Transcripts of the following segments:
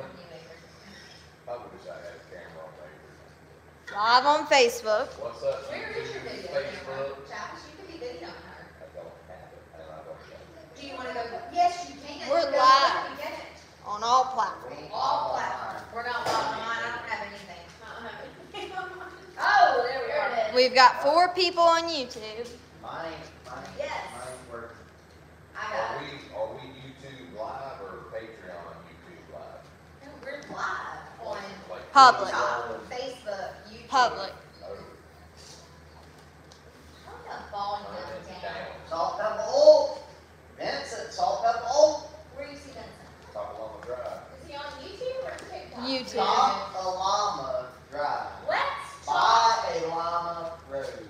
from you, Avery. I wish I had a camera on there. Live on Facebook. What's up? Where is your video camera? Travis, you could be videoing her. I don't have it, and I don't have it. Do you wanna go? Yes, you can. We're Go live. and Get it. On all platforms. All platforms. We're not live online. I don't have anything. Uh-huh. Oh, there we are. We've got four people on YouTube. Mine, mine, Yes. mine works. I got it. we YouTube live or Patreon YouTube live? No, We're live on Like, Public. Facebook, YouTube. Public. Turn the volume down. down. Salt pepper old. Vincent, salt pepper oak. Where do you see Vincent? Top Llama Drive. Is he on YouTube or TikTok? YouTube. Top a llama drive. Let's By talk, a llama road.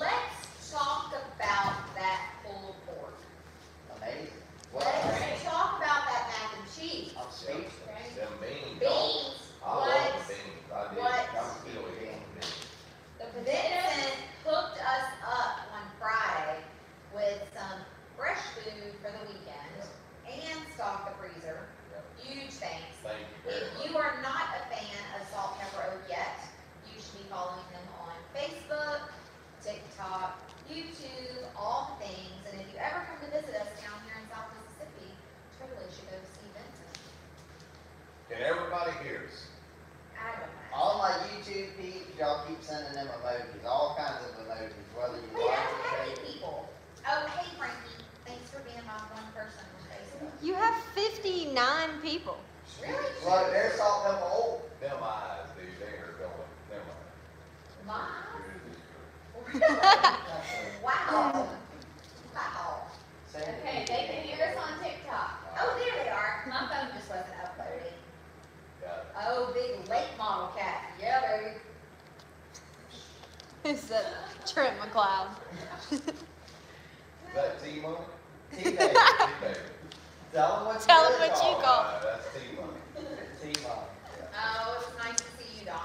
let's talk about that pulled pork. Amazing. What? Let's talk about that mac and cheese. I'm speechless. Them beans. Beans, I love what, the beans. I do. what- I'm still eating beans. Vincent hooked us up on Friday with some fresh food for the weekend and stocked the freezer. Huge thanks. Thank you If very much. you are not a fan of Salt Pepper Oak yet, you should be following him on Facebook, TikTok, YouTube, all the things. And if you ever come to visit us down here in South Mississippi, totally should go see Vincent. Can everybody hear us? I don't know. All my YouTube peeps, y'all keep sending them emojis, all kinds of emojis, whether you We like have it or happy hate people. Oh, hey Frankie, thanks for being my one person on Facebook. You have 59 people. Really? Look, there's salt pepper oak. Them eyes, dude, they are going, never mind. Really? Wow. Wow. Say it. Okay, they can hear us on TikTok. Oh, there they are. My phone just wasn't uploading. Got it. Oh, big late model cat. Yeah, baby. Is that Trent McLeod? Is that T-Money? T-Baby. T-Baby. Tell them what you Tell 'em really what you call call. Uh, That's T-Money. it. T-Bone. Oh, it's nice to see you, Donna.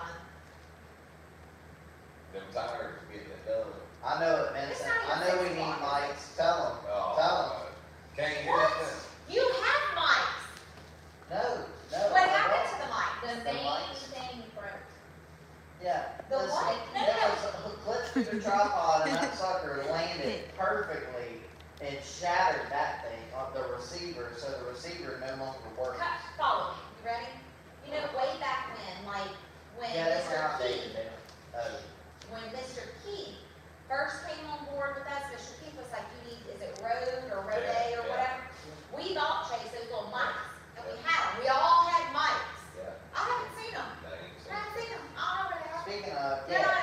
Them tires getting it done. I know it, man. I know we need mics. Tell them. Oh, Tell them. uh, Can't hear What? us You have mics. No, no. What I happened don't. to the mic? The The mics. thing broke. Yeah. The listen, what? No, That no. Was clipped to the tripod and that sucker landed perfectly and shattered that thing on the receiver, so the receiver no longer works. Cut, follow me. You ready? You know, way back when, like, when Yeah, that's Mr. outdated Keith. Oh, when Mr. Keith first came on board with us, Mr. Keith was like, you need, is it Rode or Rode Yeah, or yeah. whatever? We bought Chase those little mics, and we had them. We all had mics. Yeah. I haven't seen them. They I haven't seen them. I don't know where. Speaking of, They're yeah, not outdated. yeah,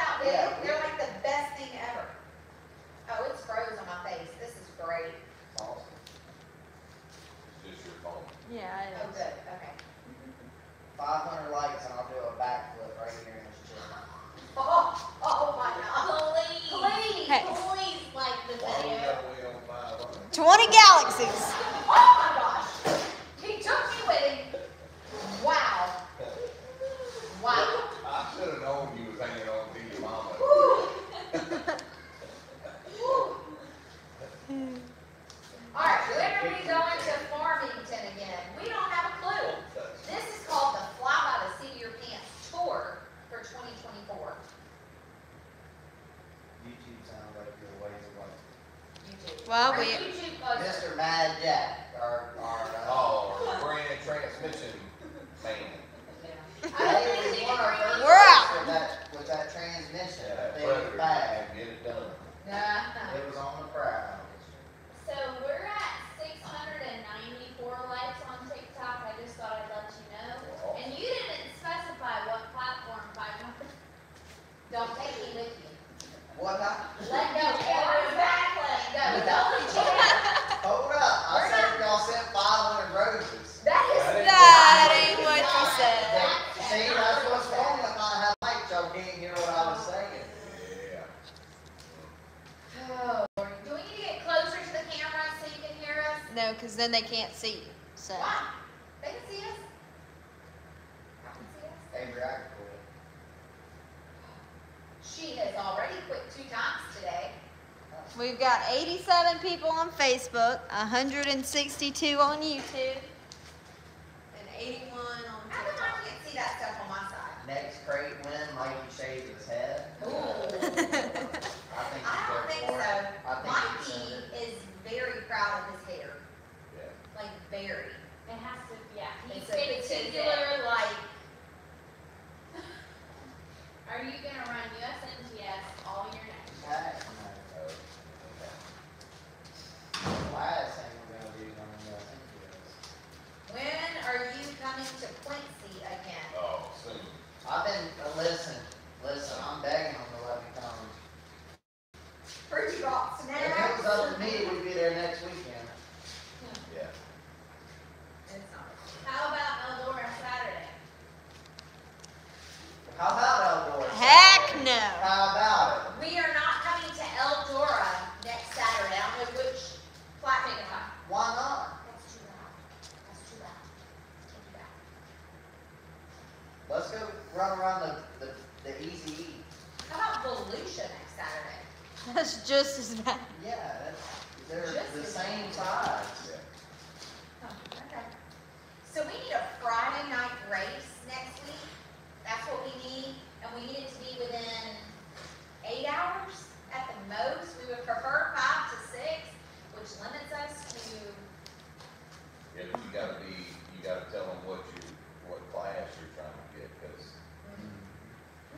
500 likes and I'll do a backflip right here in this chair. Oh, oh my God. Please, please, hey. please like the video. 20 galaxies. Oh my gosh. He took me with him. Wow. Wow. Well, we, Mr. Mad Jack, our, our, uh, Oh, grand transmission man. I don't Hey, think we you won our can first We're out. with that, with that transmission, Yeah, that thing Predator, was bad. Get it done. Nah. It was on the prowl. So we're at six hundred and ninety-four likes on TikTok, I just thought I'd let you know. And you didn't specify what platform five hundred. Don't take me with you. What now? Let go. Exactly. Go. Don't. Hold up, I We're said y'all sent five hundred roses. That is. that ain't what you said. See, that's what's wrong with not having lights, y'all can't hear what I was saying. Yeah. Oh, Do we need to get closer to the camera so you can hear us? no, because then they can't see you. So, Why? They can see us. I can see us. Avery, I can quit. She has already quit two times today. We've got 87 people on Facebook, 162 on YouTube, and 81 on next crate win, Mikey shaves his head. Ooh. I think he's I don't good think for it. so. I don't think he's Mikey in it. is very proud of his hair, Yeah. like very. It has to, yeah, he's a particular, particular, like, are you gonna run USMTS all year next? Heck no. Oh, okay. The Last thing we're gonna do is on the NGOs. when are you coming to Quincy again? Oh, soon. I've been, uh, listen, listen, I'm begging them to let me come. Pretty rocks now. If it was up to me, we'd be there next weekend. Yeah. It's not. How about Eldora Saturday? How about Eldora? Heck no. How about it? We are not coming to Eldora next Saturday. I don't know which platform. Take a time. Why not? That's too loud. That's too loud. Can't do that. Let's go run around the, the, the easy E. How about Volusia next Saturday? That's just as bad. Yeah, that's, they're Just the same bad. size. Yeah. Oh, okay. So we need a Friday night race next week. That's what we need, and we need it to be within eight hours at the most. We would prefer five to six, which limits us to, Yeah, but you gotta be, you gotta tell them what you, what class you're trying to get, cause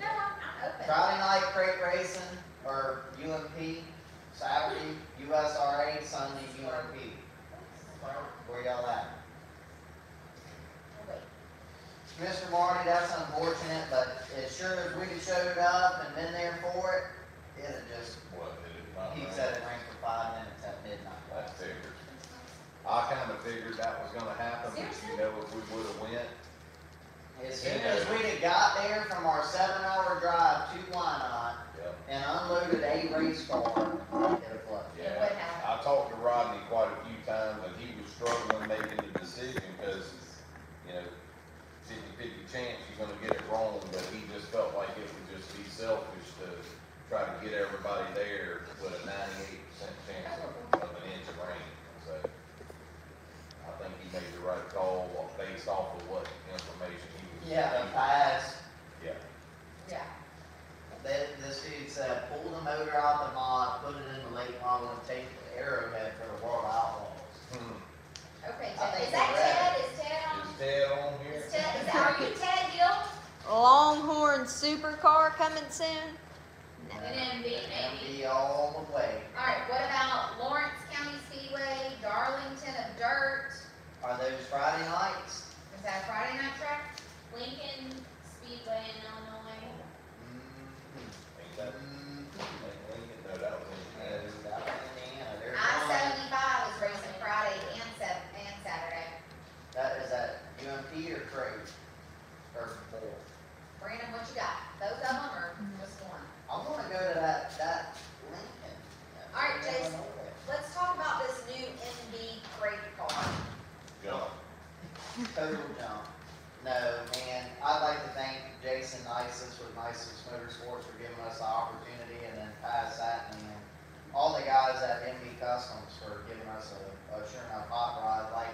no, I'm, I'm open. Friday night crate racing, or UMP, Saturday USRA, Sunday UMP. Where y'all at? Mr. Marty, that's unfortunate, but as sure as we showed up and been there for it, it'd just, what, did it not he rain? said it rained for five minutes at midnight. That figures. I kinda figured that was gonna happen, but you know, if we would've went, As soon as we'd have got there from our seven hour drive to Wynot yeah, and unloaded a race car. It yeah. have. I talked to Rodney quite a few times, and he was struggling making the decision, cause, you know, fifty-fifty chance you're gonna get it wrong, but he just felt like it would just be selfish to try to get everybody there with a ninety-eight percent chance of, of an inch of rain, so. I think he made the right call based off of what information he. Yeah, the pass, Yeah, Yeah. that, this dude said, pull the motor out the mod, put it in the late model and take the arrowhead for the world outlaws. Hmm. Okay, I Ted, think is that. Ted? Is Ted on? Is Ted on here? Is Ted, is that, are you Ted Gill? Longhorn supercar coming soon. An MB maybe. MB all the way. All right, what about Lawrence County Speedway, Darlington of Dirt? Are those Friday nights? Is that Friday night track? Lincoln Speedway in Illinois. Ain't that, ain't Lincoln? No, that was in, And down in Indiana, there's I one, seventy-five is racing Friday and Sat- and Saturday. that, is that UMP or Crate? Or? Brandon, what you got? Both of them or just one? I wanna go to that, that Lincoln. All right, Jason. Let's talk about this new MB crate car. John. Total jump. No, man, I'd like to thank Jason Isis with Isis Motorsports for giving us the opportunity and then pass that and all the guys at MB Customs for giving us a, a sure enough hot rod. Like,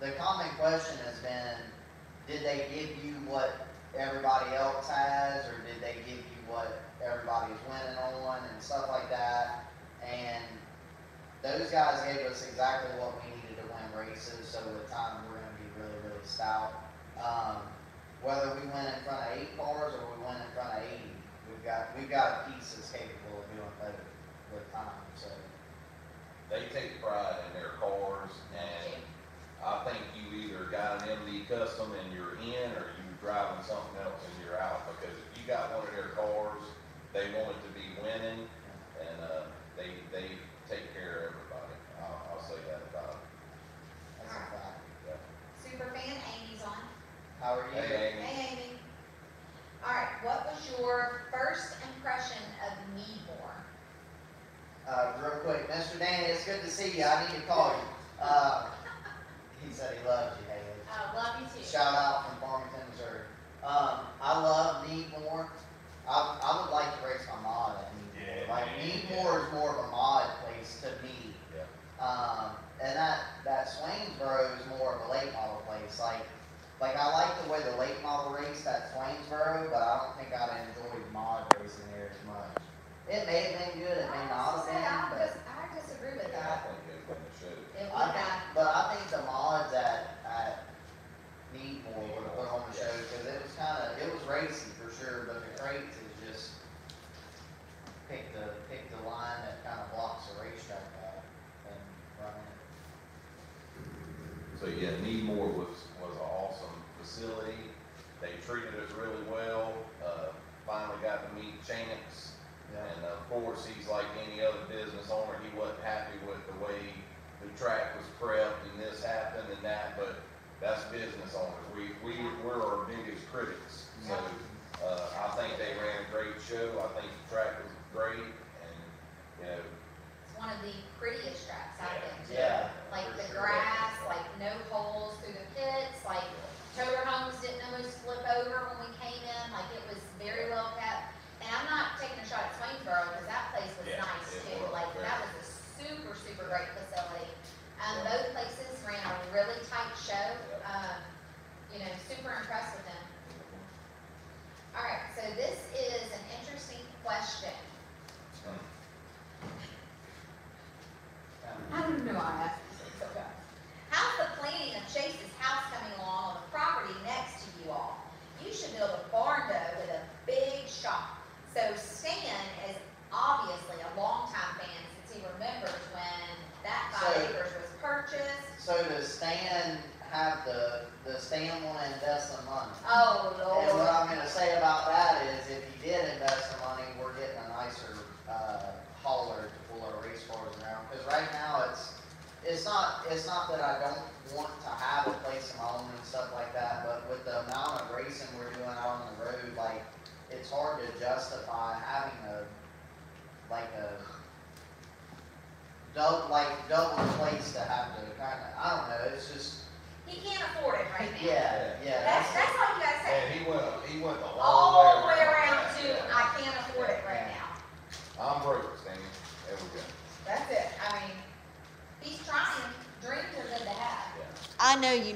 the common question has been, did they give you what everybody else has or did they give you what everybody's winning on and stuff like that? And those guys gave us exactly what we needed to win races, so with time, we're gonna be really, really stout. Um, whether we win in front of eight cars or we win in front of eighty, we've got, we've got a piece that's capable of doing both with time, so. They take pride in their cars, and I think you either got an MB custom and you're in, or you're driving something else and you're out, because if you got one of their cars, they want it to be winning, and, uh, they, they take care of everybody. I'll, I'll say that about it. That's a fact. Super fan, Amy's on. How are you? Hey, Amy. Hey, Amy. All right, what was your first impression of Needmore? Uh, real quick, Mr. Danny, it's good to see you, I need to call you. Uh, he said he loves you, Haley. Uh, love you too. Shout out from Farmington, Missouri. Um, I love Needmore. I, I would like to race my mod at Needmore. Yeah, Like yeah, Needmore is more of a mod place to me. Yeah. Um, and that, that Swainsboro is more of a late model place. Like, like, I like the way the late model raced at Swainsboro, but I don't think I'd enjoyed mod racing there as much. It may have been good, it may not have been, but... I disagree with that. I think it would have should. But I think the mods at, at Needmore would have put on the show, because it was kind of, it was racy for sure, but the crates is just pick the pick the line that kind of blocks the racetrack out and run it. So yeah, Needmore was facility. They treated us really well. Uh, finally got to meet Chance. And of course, he's like any other business owner. He wasn't happy with the way the track was prepped and this happened and that, but that's business owners. We, we, we're our biggest critics. So uh, I think they ran a great show. I think the track was great and, you know, It's one of the prettiest tracks I've been to. Yeah. Like the grass, like no holes through the pits, like Toter homes didn't almost flip over when we came in, like it was very well kept. And I'm not taking a shot at Swainsboro, because that place was Yeah, nice too, was like, very- that was a super, super great facility.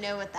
know what that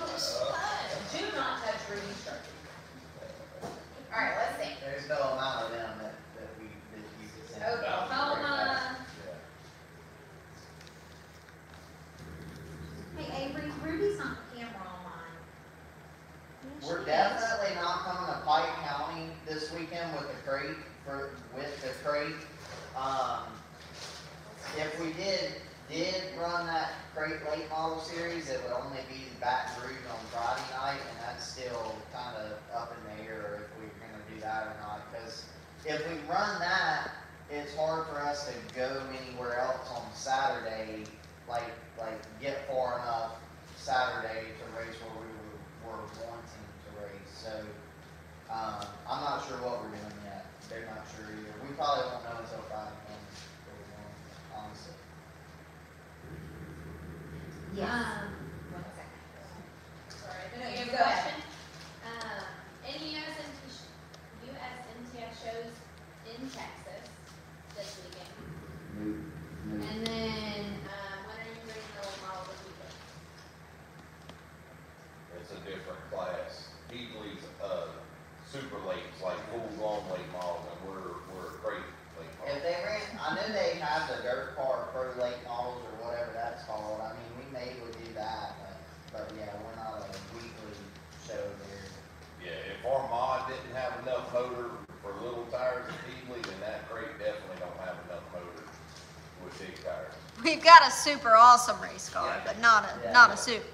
you've got a super awesome race car, yeah. but not a yeah. not a super.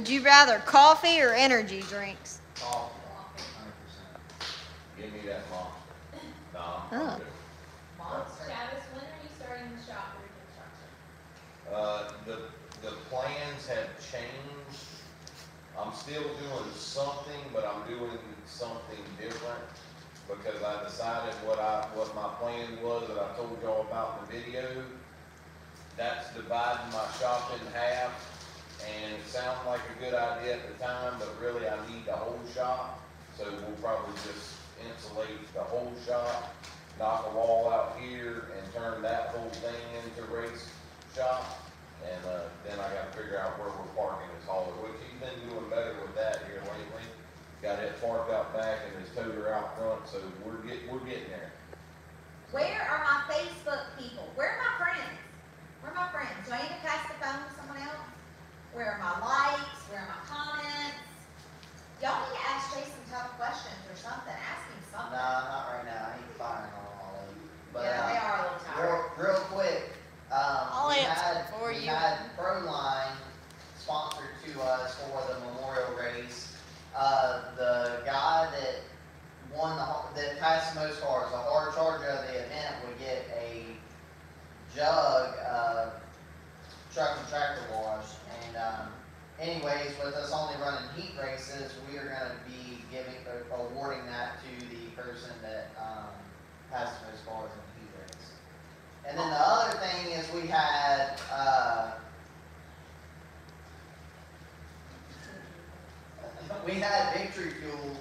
Would you rather coffee or energy drinks? Most in those cars, the hard charger of the event would get a jug of truck and tractor wash. And um, anyways, with us only running heat races, we are going to be giving uh, awarding that to the person that um, has the most cars in heat race. And then the other thing is we had. Uh, we had victory fuel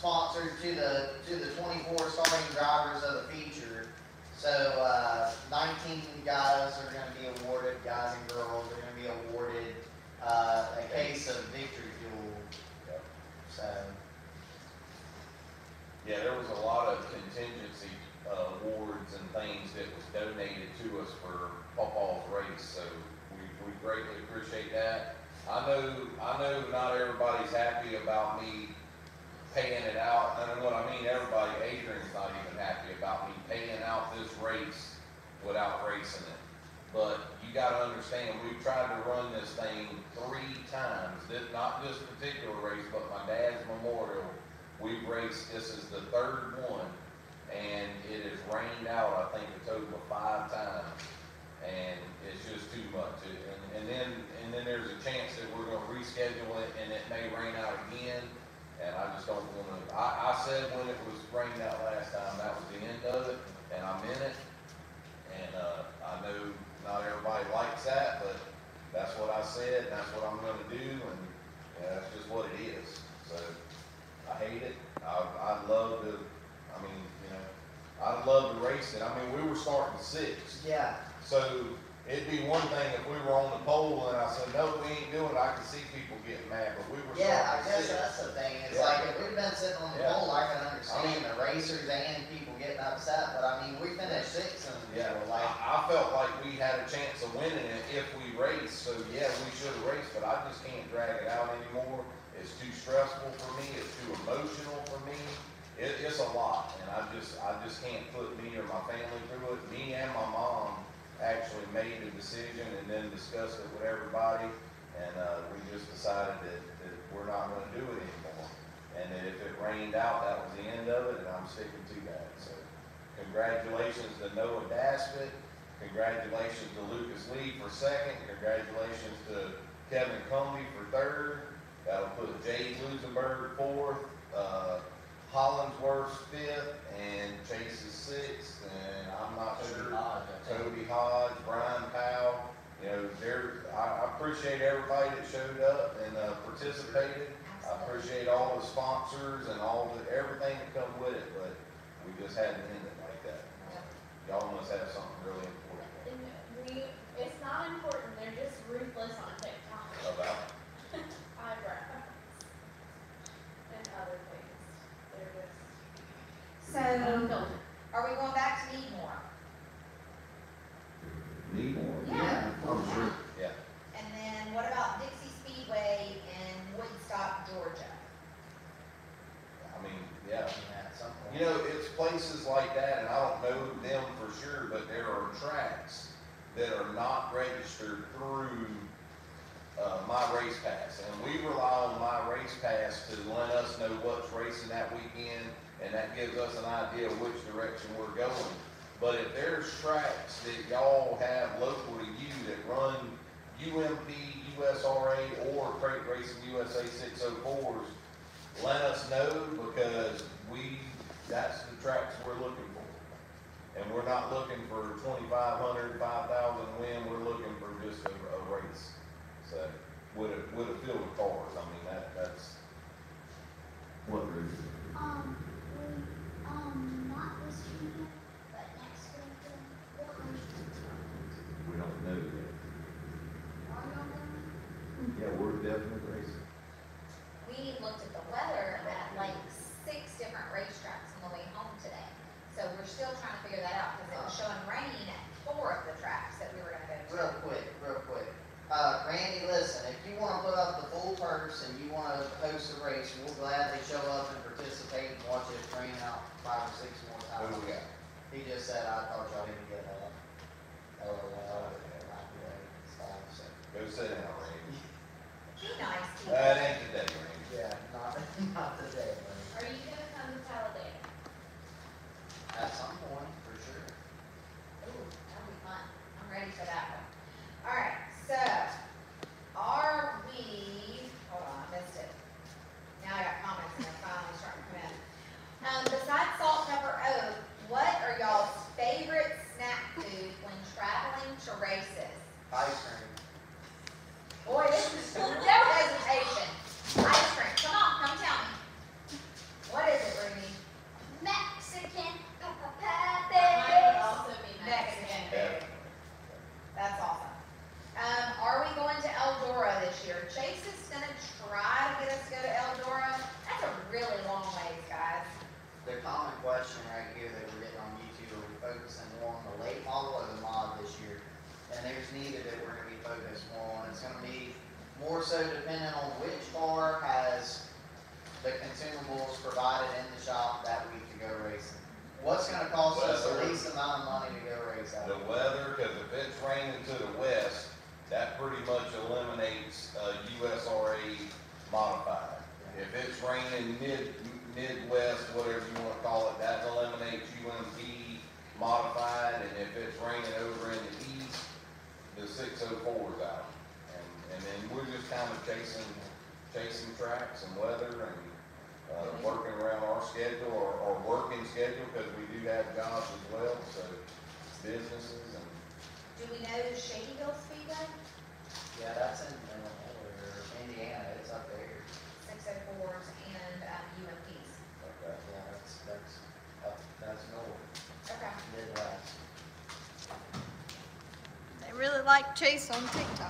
sponsored to the, to the twenty-four starting drivers of the feature. So, uh, nineteen guys are gonna be awarded, guys and girls are gonna be awarded, uh, a case of Victory Fuel. So, Yeah, there was a lot of contingency, uh, awards and things that was donated to us for Pawpaw's race, so we, we greatly appreciate that. I know, I know not everybody's happy about me paying it out, and what I mean, everybody, Adrian's not even happy about me paying out this race without racing it. But you gotta understand, we've tried to run this thing three times, this, not this particular race, but my dad's memorial. We've raced, this is the third one, and it has rained out, I think, a total of five times. And it's just too much, and, and then, and then there's a chance that we're gonna reschedule it, and it may rain out again. And I just don't wanna, I, I said when it was rained out last time, that was the end of it, and I meant it. And, uh, I know not everybody likes that, but that's what I said, and that's what I'm gonna do, and, yeah, that's just what it is, so. I hate it, I, I'd love to, I mean, you know, I'd love to race it, I mean, we were starting six, yeah, so it'd be one thing if we were on the pole and I said, no, we ain't doing it, I could see people getting mad, but we were Yeah, I starting guess six. that's the thing, it's Yeah. like, if we've been sitting on the Yeah. pole, I can understand the racers and people getting upset, but I mean, we finished sixth and, Yeah, know, I, I felt like we had a chance of winning it if we raced, so yeah, we should have raced, but I just can't drag it out anymore. It's too stressful for me, it's too emotional for me, it, it's a lot, and I just, I just can't put me or my family through it. Me and my mom actually made the decision and then discussed it with everybody, and, uh, we just decided that, that we're not gonna do it anymore. And that if it rained out, that was the end of it, and I'm sticking to that, so. Congratulations to Noah Daspit. Congratulations to Lucas Lee for second. Congratulations to Kevin Comey for third. That'll put Jay Lusenberg fourth, uh, Hollingsworth fifth, and Chase is sixth, and I'm not sure. Toby Hodge, Brian Powell, you know, there, I, I appreciate everybody that showed up and, uh, participated. I appreciate all the sponsors and all the, everything that come with it, but we just had to end it like that. Y'all must have something really important we, it's not important, they're just ruthless on TikTok. about. Eyebrows. And other things. They're just. So, are we going back to need more? Need more? Yeah. Oh, sure. Yeah, And then what about Dixie Speedway in Woodstock, Georgia? I mean, yeah. at some point. You know, it's places like that, and I don't know them for sure, but there are tracks that are not registered through, uh, My Race Pass. And we rely on My Race Pass to let us know what's racing that weekend, and that gives us an idea of which direction we're going. But if there's tracks that y'all have local to you that run UMP, USRA, or Crate Racing USA six oh fours, let us know because we, that's the tracks we're looking for. And we're not looking for 2,500, 5,000 win, we're looking for just a, a race. So, with a, with a field of cars, I mean, that, that's. What race? Um, we, We don't know yet. Yeah, we're definitely racing. We looked at the weather at like Chase on TikTok.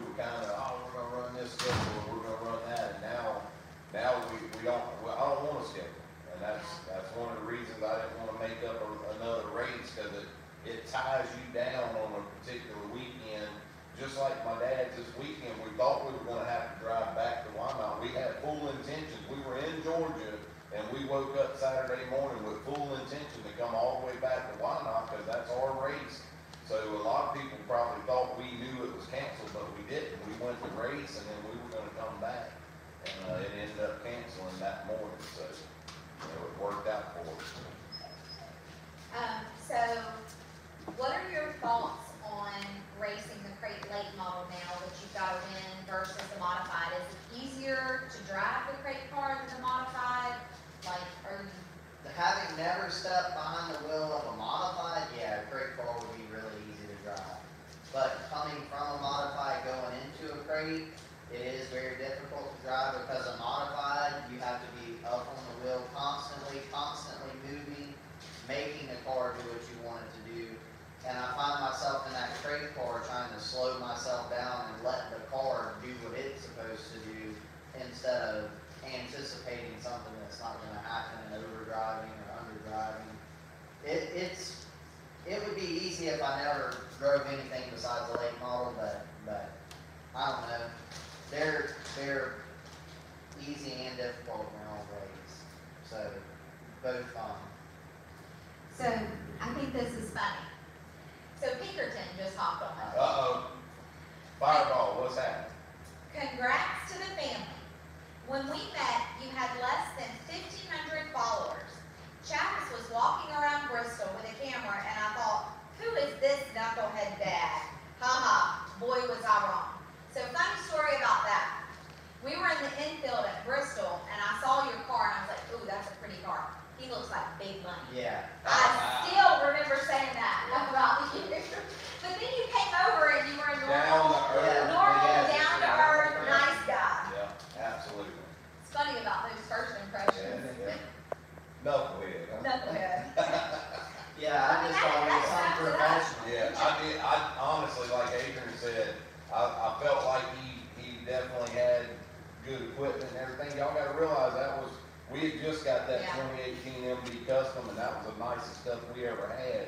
kind of, oh, we're gonna run this schedule, we're gonna run that, and now, now we, we don't, well, I don't want a schedule. And that's, that's one of the reasons I didn't want to make up a, another race, because it, it ties you down on a particular weekend. Just like my dad's this weekend, we thought we were going to have to drive back to Wyoming. We had full intentions. We were in Georgia, and we woke up Saturday morning with full intention to come all the way back to Wyoming because that's our race so a lot of people probably thought we knew it was canceled, but we didn't. We went to race and then we were going to come back. And uh, it ended up canceling that morning. So you know, it worked out for us. Um, so what are your thoughts on racing the crate late model now that you've got to win versus the modified? Is it easier to drive the crate car than the modified? Like, are you having never stepped behind the wheel of a modified, yeah, a crate car would be really easy to drive. But coming from a modified going into a crate, it is very difficult to drive because a modified, you have to be up on the wheel constantly, constantly moving, making the car do what you want it to do. And I find myself in that crate car trying to slow myself down and let the car do what it's supposed to do instead of anticipating something that's not gonna happen and overdriving or underdriving. It, it's, it would be easy if I never drove anything besides a late model, but, but, I don't know. They're, they're easy and difficult in their own ways, so, both fun. So, I think this is funny. So Pinkerton just hopped on it. Uh-oh. Fireball, what's happening? Congrats to the family. When we met, you had less than fifteen hundred followers. Travis was walking around Bristol with a camera and I thought, who is this knucklehead dad? Ha ha, boy was I wrong. So funny story about that. We were in the infield at Bristol and I saw your car and I was like, ooh, that's a pretty car. He looks like big money. Yeah. I still remember saying that about you. But then you came over and you were a Down normal, to earth. normal, Yeah. down to earth, nice guy. Yeah, absolutely. It's funny about those first Yeah, impressions. yeah. Knucklehead, huh? Knucklehead. Yeah, I just thought it was unprofessional. Yeah, I did, I honestly, like Adrian said, I, I felt like he, he definitely had good equipment and everything. Y'all gotta realize that was, we had just got that Yeah. twenty eighteen MB Custom and that was the nicest stuff we ever had.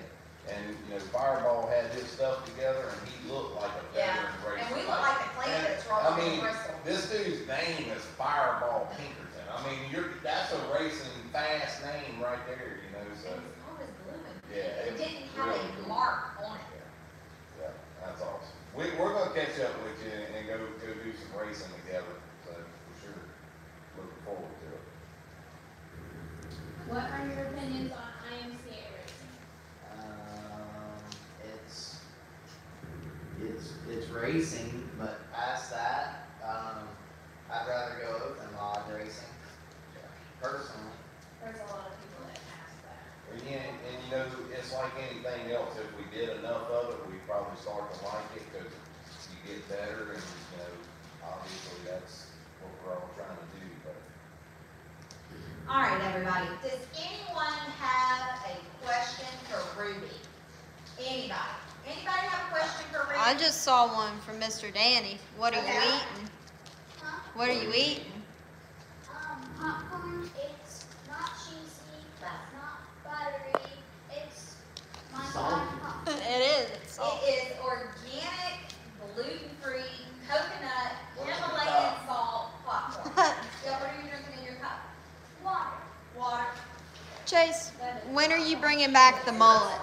And, you know, Fireball had his stuff together and he looked like a Yeah, veteran racer. And we look like the clan that's I mean. This dude's name is Fireball Pinkerton. I mean, you're, that's a racing fast name right there, you know, so, And his car was blue and yeah. it was didn't have really a cool. mark on it. Yeah, that's awesome. We, we're gonna catch up with you and go, go do some racing together, so for sure. Looking forward to it. What are your opinions on IMCA racing? Um, it's, it's, it's racing, but past that, um, I'd rather go open log racing, personally. There's a lot of people that pass that. And, yeah, and you know, it's like anything else, if we did enough of it, we'd probably start to like it, cause you get better and, you know, obviously that's what we're all trying to do, but. All right, everybody, does anyone have a question for Ruby? Anybody? Anybody have a question for Ruby? I just saw one from Mr. Danny. What are you eating? Huh? What are you eating? Um, popcorn, it's not cheesy, but not buttery, it's my Salty. popcorn. It is. It's salt. It is organic, gluten-free, coconut, What's in the Himalayan cup? salt popcorn. Yeah, what are you drinking in your cup? Water. Water? Chase, when are you bringing back the mullet?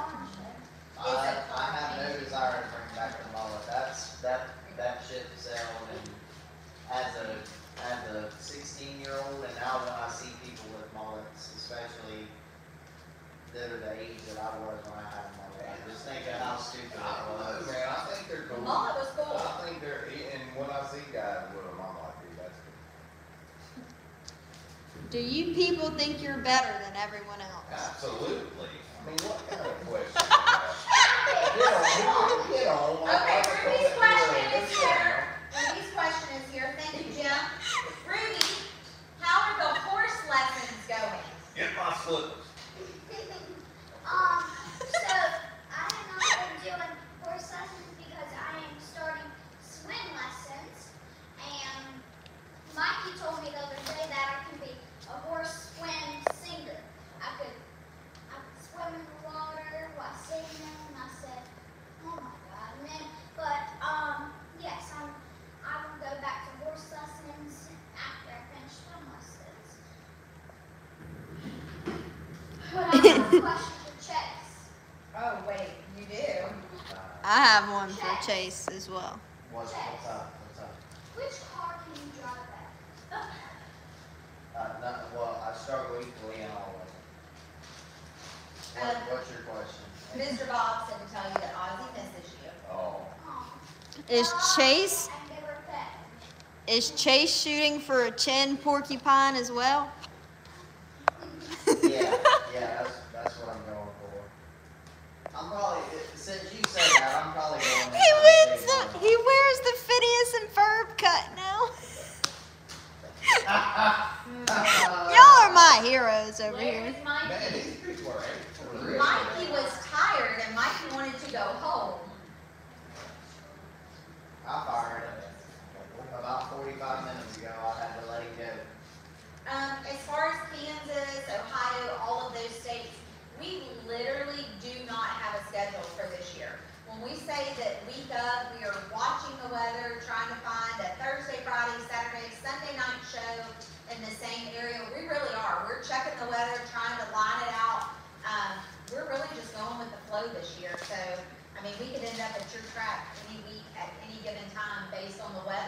I, I have no desire to bring back the mullet, that's, that, that ship sailed and as a, as a sixteen year old and now when I see people with mullets, especially that are the age that I was when I had a mullet, I just think of how stupid I was. man, I think they're The cool. mullet was cool. I think they're, and when I see guys with them, I'm like, dude, that's cool. Do you people think you're better than everyone else? Absolutely. I mean, what kind of question? is that? Get on, get on. Okay, Ruby's coach, question is here. Ruby's question is here, thank you, Jim. Ruby, how are the horse lessons going? Get my slippers. Um, so I have not been doing horse lessons because I am starting swim lessons. And Mikey told me the other day that I can be a horse swim singer. I could, I could swim in the water while singing. And I said, oh my God. And then, but, um, yes, I'm, I will go back to horse lessons after I finish swim lessons. But I have a question for Chase. Oh, wait, you do? Uh, I have one for Chase as well. What's, what's up, what's up? Which car can you drive better? Uh, no, well, I struggle equally in all. What, Um, what's your question? Mr. Bob said to tell you that Ozzy misses you. Oh, Aw. Is Chase I've never pet. is Chase shooting for a chin porcupine as well? probably He wins the, he wears the Phineas and Ferb cut now. Y'all are my heroes over Where here. Mikey? Mikey was tired and Mikey wanted to go home. on the web.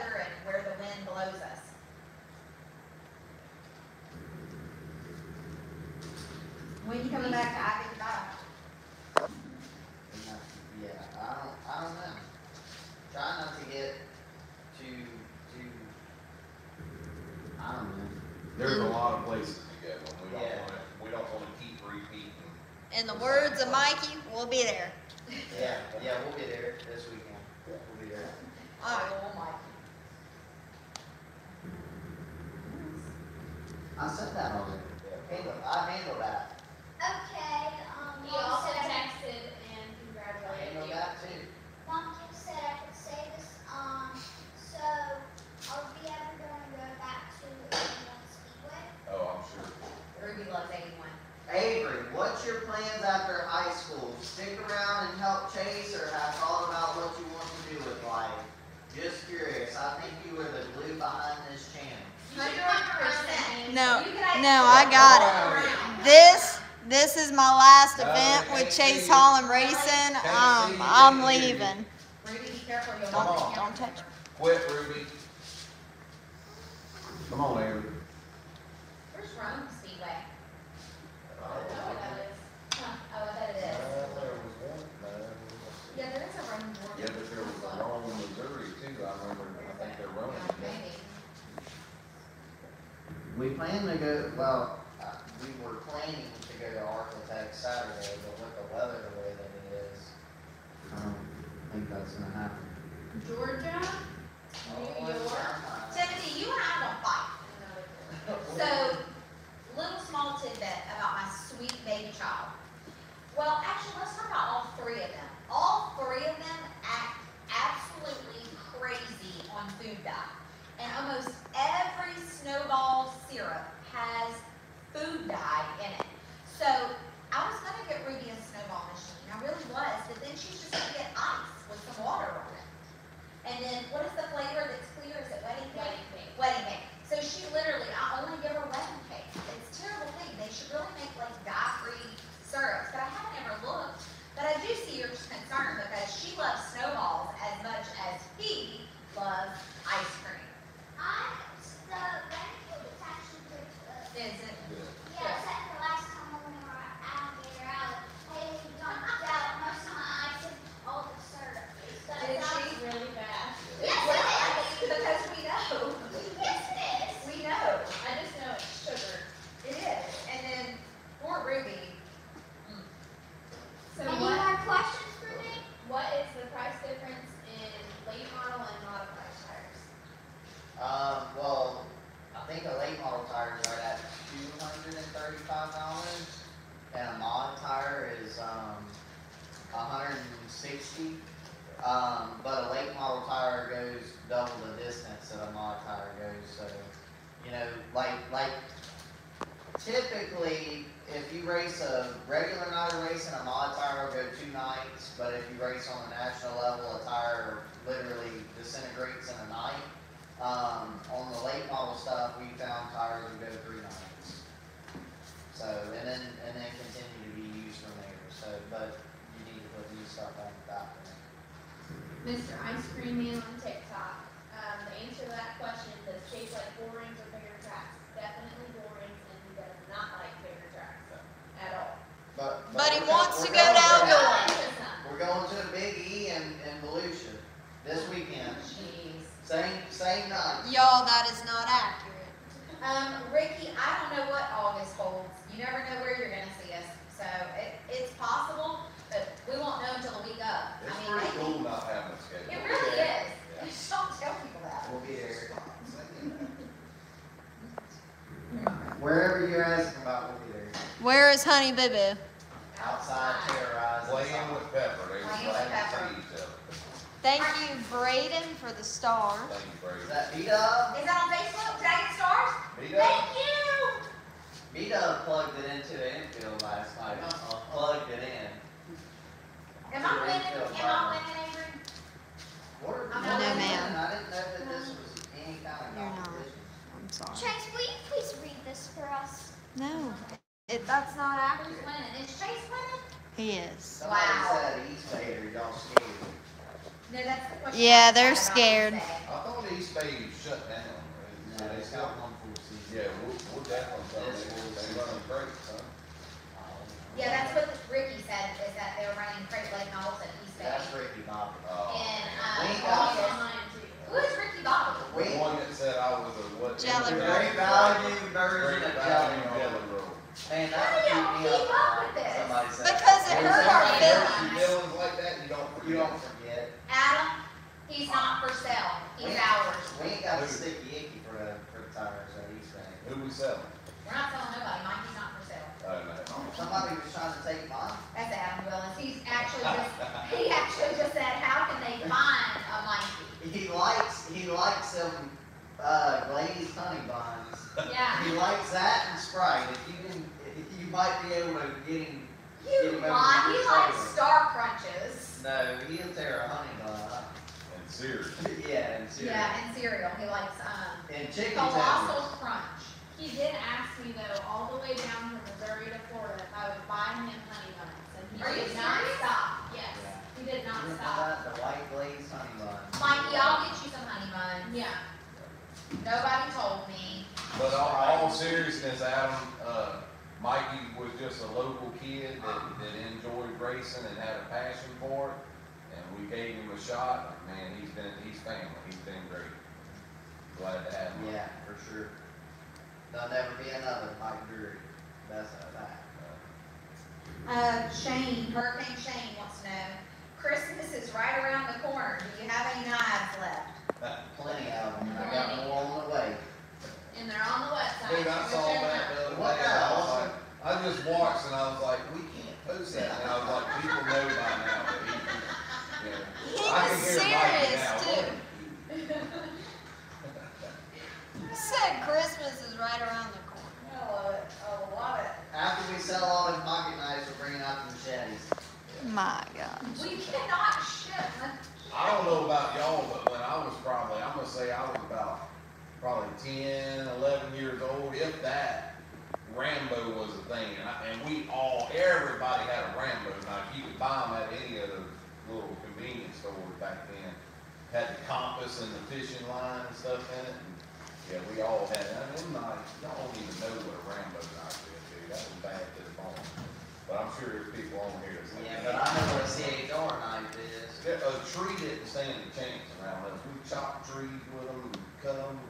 Georgia. This weekend. Jeez. Same, same night. Y'all, that is not accurate. Um, Ricky, I don't know what August holds. You never know where you're going to see us. So it, it's possible, but we won't know until the week up. It's I mean, pretty maybe. cool not having a schedule. It really yeah. is. Yeah. You don't tell people that. We'll be there. Wherever you're asking about, we'll be there. Where is Honey Boo Boo? Outside terrorizing. Playing with pepper. They playing with pepper. Thank you, Braden, for the star. Thank you, Braden. Is that Meet Is that on Facebook, Dragon Stars? Thank you! Meet Up plugged it into the infield last night. Uh-huh. Uh -huh. Plugged it in. Am I winning? Am I winning, Avery? No, ma'am. I didn't know that this uh-huh. was any kind of You're competition. Not. I'm sorry. Chase, will you please read this for us? No. It, that's not accurate. Who's winning? Is Chase winning? He is. Somebody wow. said he's y'all scared. No, that's the question. Yeah, they're scared. I thought East Bay shut down. No, They still- got one full season. Yeah, we'll, we'll definitely, tell This them. full they season. running great, son. Yeah, that's what Ricky said, is that they were running crate late models at East Bay. That's Ricky Bobby. Uh, And, We got- August- who is Ricky Bobby? We, The one that said I was a what? Jelly roll. great value version Great of value Jelly Roll. jelly roll. Man, How do y'all me keep up up with this? Somebody said. Because it hurt our hurts feelings. you, Feelings like that, you don't You don't forget. Adam, he's not for sale, he's ours. We ain't got a Who? sticky icky for the, for the tires at East Bay. Who we selling? We're not selling nobody, Mikey's not for sale. Oh, no. Somebody was trying to take mine. That's Adam Willis, he's actually just, he actually just said, how can they find a Mikey? He likes, he likes them, uh, glazed honey buns. Yeah. He likes that and Sprite. If you can, you might be able to get him. You lie, he likes Star Crunches. No, he'll tear a honey bun up. And serious. Yeah, and cereal. Yeah, and cereal, he likes, um, And chicken Colossal tenders. Crunch. He did ask me though, all the way down from Missouri to Florida, if I would buy him honey buns, and he Are you did not serious? stop. Yes, Yeah. he did not You know stop. that? The white glazed honey bun. Mikey, I'll get you some honey buns. Yeah. Nobody told me. But all, all seriousness, Adam, uh, Mikey was just a local kid that, that enjoyed racing and had a passion for it. And we gave him a shot, man, he's been, he's family, he's been great. Glad to have him. Yeah, for sure. There'll never be another Mike Drury. That's a fact. Uh, Shane, Hurricane Shane wants to know, Christmas is right around the corner. Do you have any knives left? Plenty of them. I got more on the way. And they're on the website. Dude, I saw them that out. the other day, and I was like, I just watched and I was like, we can't post that, and I was like, people know by now that he, you know. He I can was hear serious now. too. He said Christmas is right around the corner. I love it, I love it. After we sell all them pocket knives, we're bringing out the machetes. My God. We cannot ship. I don't know about y'all, but when I was probably, I'm gonna say I was about probably 10, 11 years old, if that, Rambo was a thing, and I, and we all, everybody had a Rambo knife. You could buy them at any of those little convenience stores back then. Had the compass and the fishing line and stuff in it, and, yeah, we all had, I mean, them knives, y'all don't even know what a Rambo knife is, dude, that was bad to the bone. But I'm sure there's people on here that's. Yeah, but I know what a CHR knife is. A tree didn't stand a chance around us. We chopped trees with them and cut them.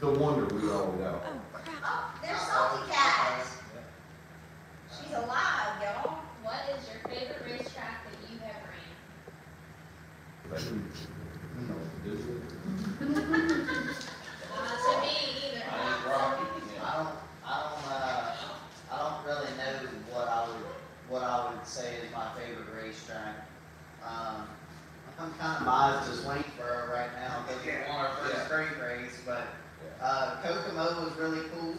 The wonder we all got. Oh, crap. Oh, there's Salty Cat. She's alive, y'all. What is your favorite racetrack that you have ran? Not to me either. I Rocky, I don't, I don't, uh, I don't really know what I would, what I would say is my favorite racetrack. Um, I'm kinda biased to Swainsboro right now, because we won our first Yeah. straight race, but, uh, Kokomo was really cool.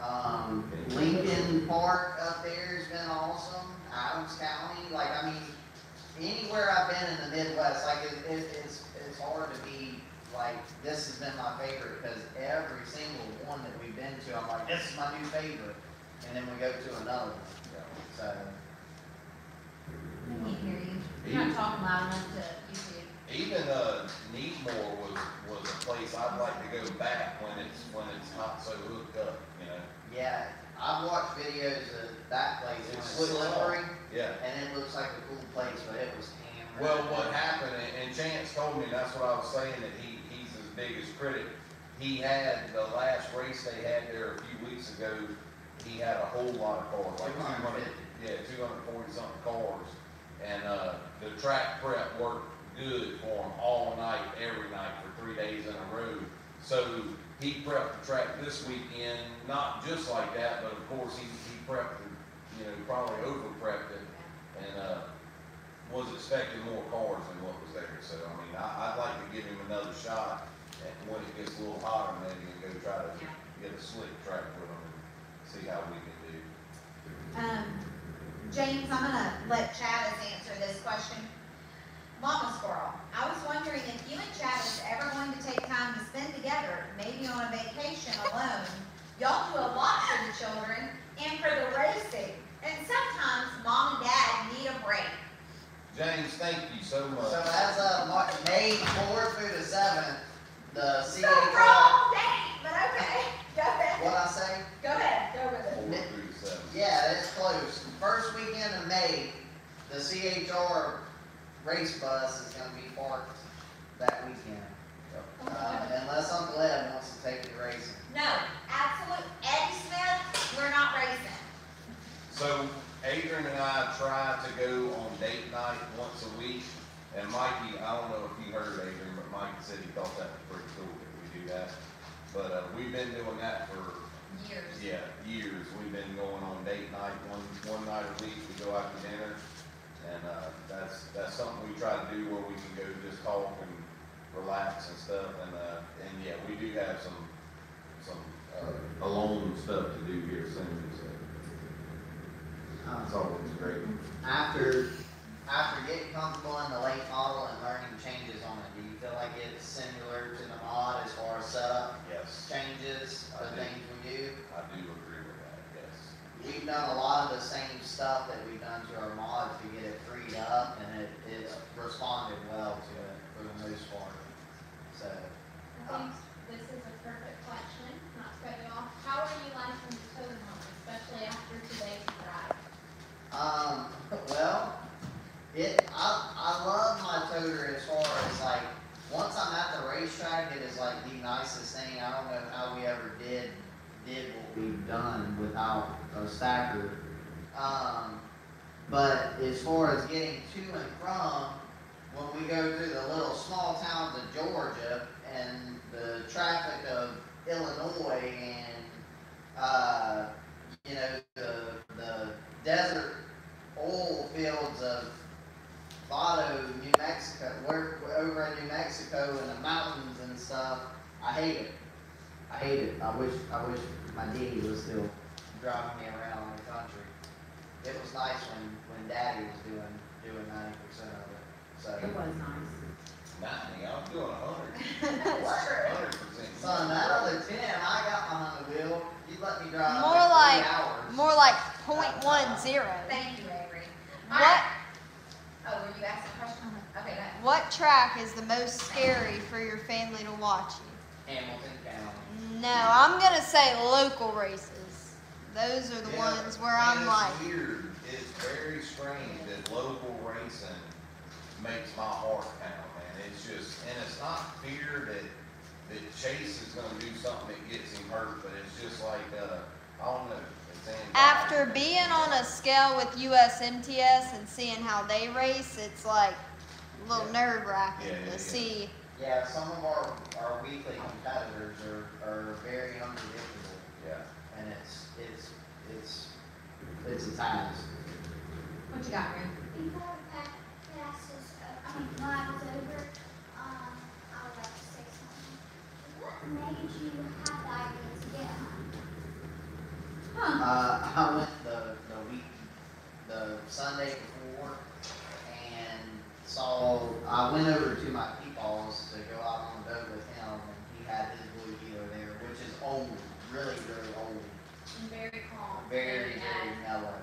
Um, Lincoln Park up there has been awesome, Adams County, like, I mean, anywhere I've been in the Midwest, like, it, it, it's, it's hard to be, like, this has been my favorite, because every single one that we've been to, I'm like, this is my new favorite, and then we go to another one, so. I can't hear you. You're not talking loud enough to YouTube. Even, uh, Needmore was, was a place I'd like to go back when it's, when it's not so hooked up, you know? Yeah, I've watched videos of that place, It it's slips off. slippery, Yeah. and it looks like a cool place, but it was hammered. Well, what happened, and, Chance told me, that's what I was saying, that he, he's his biggest critic. He had, the last race they had there a few weeks ago, he had a whole lot of cars, like two hundred, yeah, two hundred forty something cars. And, uh, the track prep worked good for him all night, every night for three days in a row. So he prepped the track this weekend, not just like that, but of course, he, he prepped, it, you know, probably over prepped it. And, uh, was expecting more cars than what was there, so, I mean, I, I'd like to give him another shot, and when it gets a little hotter, maybe, and go try to get a slick track with him, and see how we can do. Um, James, I'm gonna let Travis answer this question. Mama Squirrel, I was wondering if you and Travis are ever going to take time to spend together, maybe on a vacation alone. Y'all do a lot for the children and for the racing, and sometimes mom and dad need a break. James, thank you so much. So as of Mar- May fourth through the seventh, the So CHR, wrong date, but okay, go ahead, what I say? go ahead, go with it. Four. Yeah, it's close. First weekend of May, the CHR race bus is gonna be parked that weekend. Uh, unless Uncle Ed wants to take you racing. No, absolutely. Eddie Smith, we're not racing. So Adrian and I try to go on date night once a week. And Mikey, I don't know if you heard Adrian, but Mikey said he thought that was pretty cool that we do that. But, uh, we've been doing that for, Years. yeah, years. We've been going on date night, one, one night a week, we go out to dinner. And, uh, that's, that's something we try to do where we can go just talk and relax and stuff. And, uh, and yeah, we do have some, some, uh, alone stuff to do here soon, so. Um, It's always great. After, after getting comfortable in the late model and learning changes on it, do you feel like it's similar to the mod as far as setup Yes, changes, the do. things we do? I do agree with that, yes. We've done a lot of the same stuff that we've done to our mod to get it freed up, and it, it's responded well to it for the most part. So, I think this is a perfect question, not to cut you off. How are you liking the toter home, especially after today's drive? um, well, it, I, I love my toter as far as like, once I'm at the racetrack, it is like the nicest thing. I don't know how we ever did, did what we've done without a stacker. Um, but as far as getting to and from, when we go through the little small towns of Georgia and the traffic of Illinois and, uh, you know, the, the desert oil fields of Vado, New Mexico, we're over in New Mexico and the mountains and stuff, I hate it. I hate it. I wish, I wish my daddy was still driving me around the country. It was nice when, when daddy was doing, doing ninety percent of it, so. It was nice. Ninety, I'm doing a hundred. That's true. Hundred percent. Son, that other ten, I got behind the wheel, you let me drive More like like- three hours. More like point one zero. Thank you, Avery. What, Oh, were you asking a question? Okay, go ahead. what track is the most scary for your family to watch you? Hamilton County. No, I'm gonna say local races. Those are the Yeah, ones where I'm it's like, Weird, it's very strange that local racing makes my heart pound, man. It's just, and it's not fear that, that Chase is gonna do something that gets him hurt, but it's just like, uh, I don't know, after being on a scale with USMTS and seeing how they race, it's like a little Yeah. nerve wracking yeah. to see. Yeah, some of our, our weekly competitors are, are very unpredictable, Yeah, and it's, it's, it's, it's a task. What you got, Ren? Before the pa- passes, uh, I mean, line is over, um, I would like to say something. What made you have the idea to get a hunt? Uh, I went the, the week, the Sunday before, and saw, I went over to my Peepaws to go out on the boat with him, and he had his blue heeler there, which is old, really, really old. And very calm. very, and very mellow.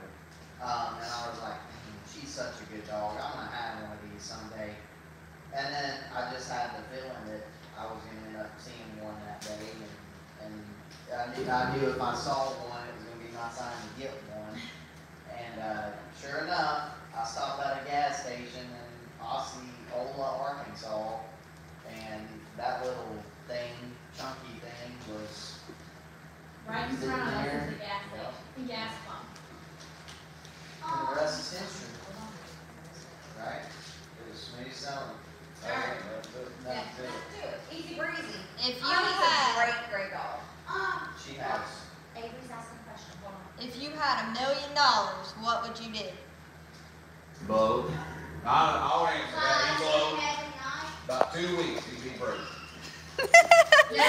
Um, and I was like, "Man, she's such a good dog. I'm gonna have one of these someday. And then I just had the feeling that I was gonna end up seeing one that day, and, and I knew, I knew if I saw one, it was gonna be my sign to get one. And, uh, sure enough, I stopped at a gas station in Osseo, Ola, Arkansas, and that little thing, chunky thing, was Right in front of us there. is the gas station, the gas pump. And Um, the rest is history, right? It was smooth sailing. Alright. that's it. Yeah, Nothing to it. let's do it. Easy breezy. If you Honey's a had, great, great dog. um, She has, Avery's asking a question, hold on. if you had a million dollars, what would you do? Bo. I, I'll answer that, flies he's low, every night. About two weeks, he'd be broke. Yeah.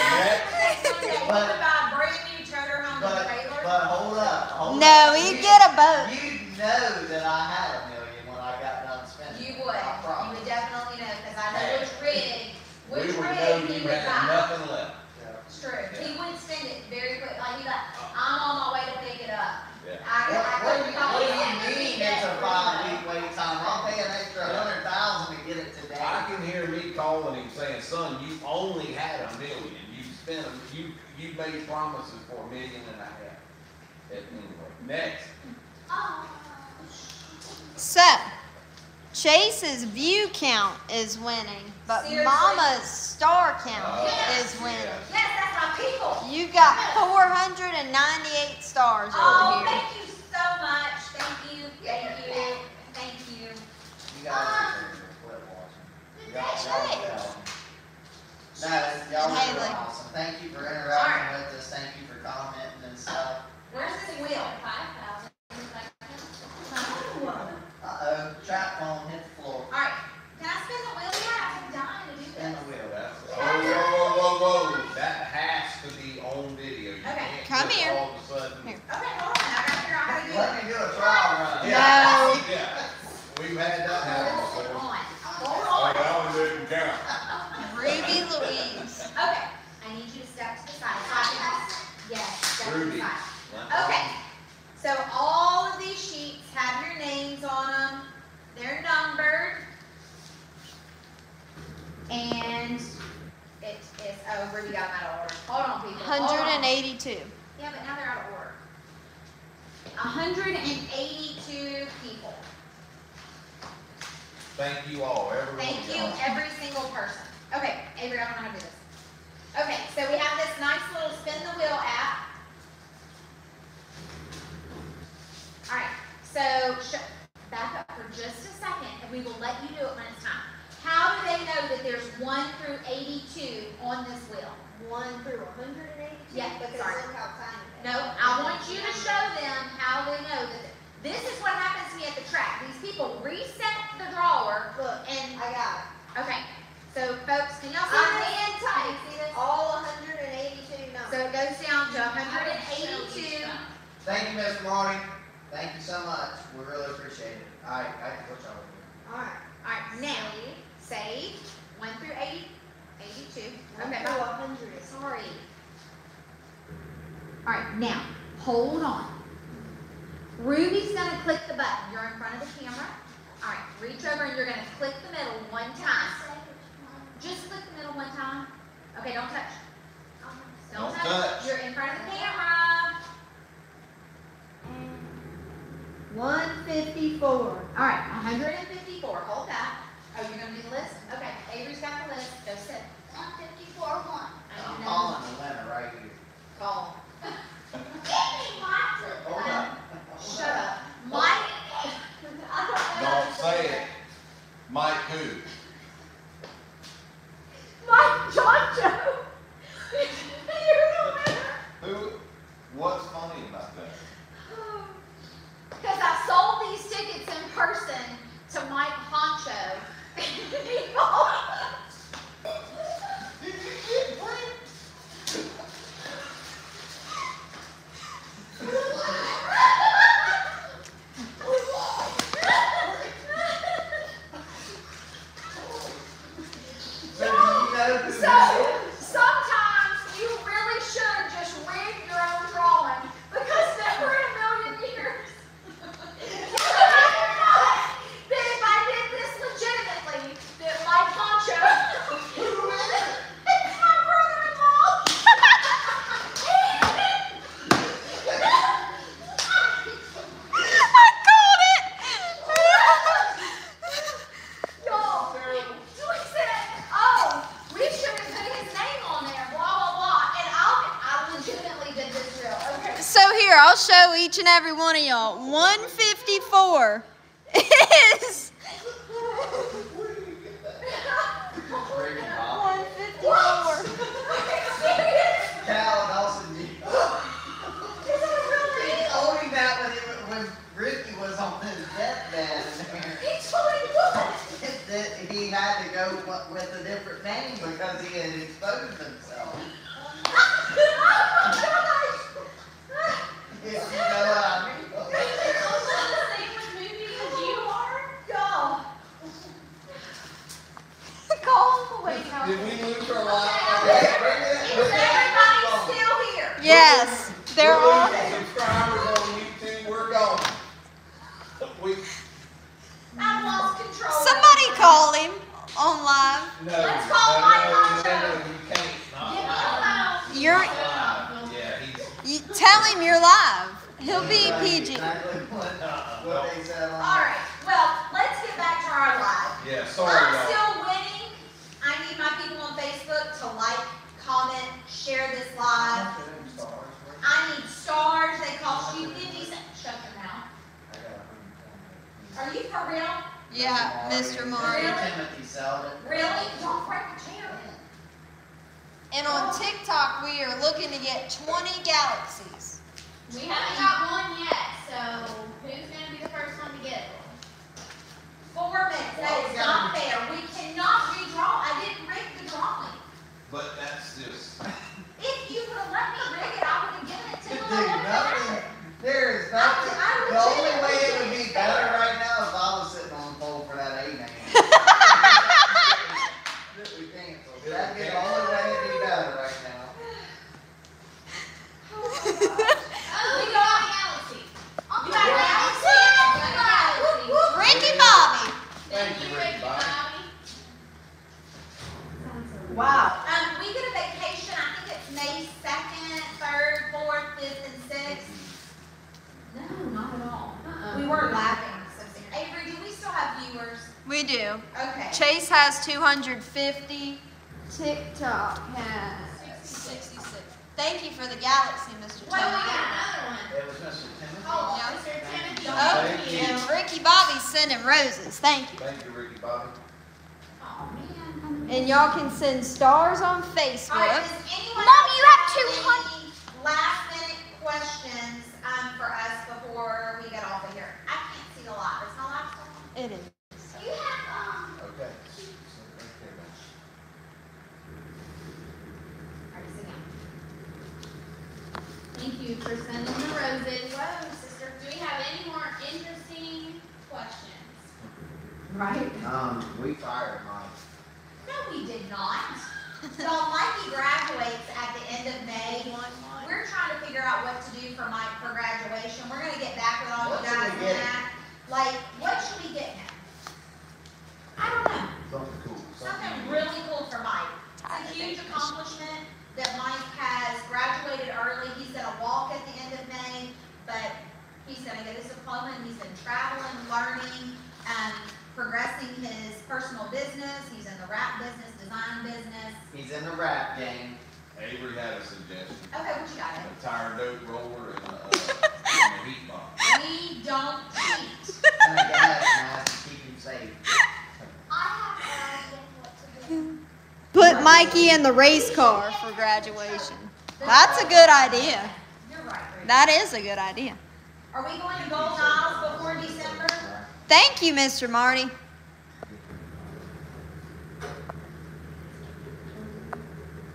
Next Monday, But- would buy a brand new trailer home but, but hold up, hold up. No, he'd You- get a boat. You know that I had a million when I got done spending. You would, I you would definitely know, cause I know which rig, We which would rig know he you would had buy. nothing left. Yeah. It's true, Yeah. he would spend it very quick, like he'd like, uh-huh. I'm on my way to pick it up. Yeah. I, What, I what, couldn't what do you you mean it's a five week wait time? I'll pay an extra Yeah. saying, son, you only had a million, you spent, a- you, you made promises for a million and a half. Anyway, next, Oh. So, Chase's view count is winning, but Seriously? Mama's star count Oh, is winning. yes. Yes, that's my people. You got 498 stars Oh, over here. thank you so much. Thank you, thank you, thank you. You guys are quit watching. Y'all, y'all, y'all. No, y'all Haley. doing awesome. Thank you for interacting with us. Thank you for commenting and stuff. Where's this wheel? Five thousand. Uh-oh, trap phone hit the floor. Alright, can I spin the wheel here? I'm dying to do Spin this. the wheel. that's, oh, whoa, whoa, whoa, that has to be on video. You Okay. can't Come just here. All of a sudden. Here. Okay, hold on, I gotta figure out how to do Let it. me do a trial run. No. Yeah, we've had that happen Hold before. on, hold on. that one didn't count. Ruby Louise. Okay, I need you to step to the side. so I can- Yes, step to the Ruby. side. Okay, so all of these sheets have your names on them. They're numbered. And it is, oh, Ruby got them out of order. Hold on, people. hold on. 182. Yeah, but now they're out of order. hundred and eighty-two people. Thank you all, everyone. Thank you, every single person. Okay, Avery, I don't know how to do this. Okay, so we have this nice little spin the wheel app. Alright, so back up for just a second and we will let you do it when it's time. How do they know that there's one through eighty-two on this wheel? One through hundred and eighty-two? Yeah, Because sorry. look how tiny No. I want you to show them how they know that, this is what happens to me at the track. These people reset the drawer Look, and, I got it. okay, so folks, can y'all see I'm this? hand tight. see this? All hundred and eighty-two So numbers. it goes down to hundred and eighty-two. Thank you, Mr. Marty. Thank you so much. We really appreciate it. All right, I can put y'all over here. Alright. Alright, now, save, one through eighty, eighty-two. One Okay, through a hundred. sorry. Alright, now, hold on. Ruby's gonna click the button. You're in front of the camera. Alright, reach over and you're gonna click the middle one time. Just click the middle one time. Okay, don't touch. Don't Don't touch. touch. You're in front of the camera. One fifty-four. Alright, hundred and fifty-four. Hold that. Oh, you're gonna do the list? Okay, Avery's got the list. Go sit. One fifty-four, one. I I'm do know. calling the winner right here. Call. Give me my. Hold up. Shut up. Mike. Don't say it. Mike who? Mike Jojo. You're the winner. Who, what's funny about that? Because I sold these tickets in person to Mike Honcho. Did you get Brent? So do you know who So, this is? sometimes you really should just rig your own drawing because never in a million years. That if I did this legitimately, that Mike Honcho. It's my I called it! brother-in-law. Y'all, we said, oh, we should have put his name on there, blah, blah, blah, and I'll, I legitimately did this real, okay. So here, I'll show each and every one of y'all. 154 is Where did that? 154. Cal Naughton, you. He told him that when, he, wa- when Ricky was on his deathbed in there. That he had to go with a different name because he had exposed himself. If you know what I mean. Did we lose our line? Okay, bring it- bring it- Yes, there We're are. losing Subscribers on YouTube, we're gone. We, I lost control. Somebody call him on live. No, Let's call no, Mike no, no, no, you can't, not Give me a live. phone. You're, Not live. Yeah, he's, you, tell him you're live. He'll be Right, PG. Exactly what, what they said on. Alright, well, let's get back to our live. yeah, sorry, I'm y'all. still winning. I need my people on Facebook to like, comment, share this live. I need stars, they cost you fifty cents. Shut your mouth. Are you for real? Yeah, Mr. Marty. Really? Timothy Selden. Really? Don't break the chair. And on TikTok, we are looking to get 20 galaxies. We haven't got one yet, so who's gonna be the first one to get it? Four minutes, that is not fair. We cannot redraw. I didn't rig the drawing. But that's just, If you would have let me rig it, I would have given it to Dude, him. I wouldn't have nothing, had it. there is I- nothing, I the only legitimately way it would think be it's better fair. right now is if I was sitting on the pole for that A man. That we canceled, that'd be the only way it'd be better right now. Oh my gosh. Oh, we got a galaxy. You got a galaxy? We got a galaxy. Whoop, whoop. Ricky Bobby. Thank you, Ricky Bobby. Wow. Um, we get a vacation, I think it's May second, third, fourth, fifth, and sixth. No, not at all. Uh-uh. We weren't laughing, so serious. Avery, do we still have viewers? We do. Okay. Chase has 250. TikTok has 66. Thank you for the galaxy, Mr. Well, we got another one. It was Mr. Timothy. Oh, Mr. Timothy. Oh, Thank you. and Ricky Bobby's sending roses. Thank you. thank you, Ricky Bobby. Oh, man. And y'all can send stars on Facebook. does? Mom, you have 200 Last minute questions, um, for us before we get off of here. I can't see the live, is my live still? It is. You have, um, Okay. All right, sit down. Thank you for sending the roses. Whoa, sister. Do we have any more interesting questions? Right. Um, we fired Mike. No, we did not. So Mikey graduates at the end of May. We're trying to figure out what to do for Mike for graduation. We're gonna get back with all What you should we guys on get him? that. Like, what should we get him? I don't know. Something cool. Something really cool for Mike. It's a huge accomplishment that Mike has graduated early. He's gonna walk at the end of May, but he's gonna get his diploma and he's been traveling, learning, um, progressing his personal business. He's in the rap business, design business. He's in the rap game. Avery had a suggestion, Okay, what you got? a tire dope roller and a, uh, and a heat bomb. We don't cheat. And a gas mask to keep him safe. I have no idea what to do. Put Mikey in the race car for graduation. That's a good idea. You're right, Ruth. That is a good idea. Are we going to Golden Isles before December? Thank you, Mr. Marty.